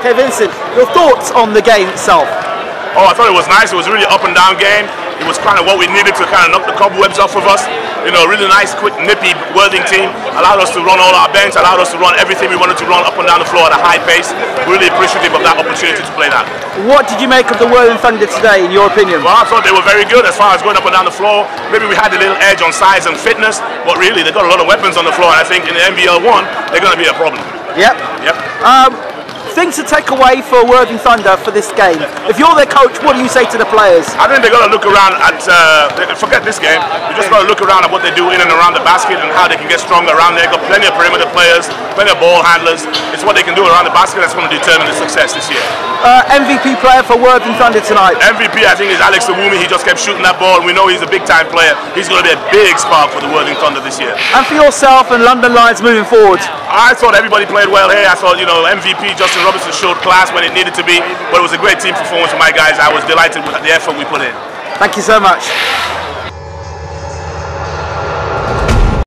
Okay, Vincent, your thoughts on the game itself? Oh, I thought it was nice. It was really up and down game. It was kind of what we needed to kind of knock the cobwebs off of us. You know, really nice, quick, nippy Worthing team. Allowed us to run all our bench, allowed us to run everything we wanted to run up and down the floor at a high pace. Really appreciative of that opportunity to play that. What did you make of the Worthing Thunder today, in your opinion? Well, I thought they were very good as far as going up and down the floor. Maybe we had a little edge on size and fitness, but really they've got a lot of weapons on the floor. And I think in the NBL 1, they're going to be a problem. Yep. Yep. Um, things to take away for Worthing Thunder for this game. If you're their coach, what do you say to the players? I think they've got to look around at, uh, forget this game, they just got to look around at what they do in and around the basket and how they can get stronger around there. They've got plenty of perimeter players, plenty of ball handlers. It's what they can do around the basket that's going to determine the success this year. Uh, MVP player for Worthing Thunder tonight? MVP, I think, is Alex Owumi. He just kept shooting that ball, and we know he's a big time player. He's going to be a big spark for the Worthing Thunder this year. And for yourself and London Lions moving forward? I thought everybody played well here. I thought, you know, MVP Justin Robinson showed class when it needed to be, but it was a great team performance for my guys. I was delighted with the effort we put in. Thank you so much.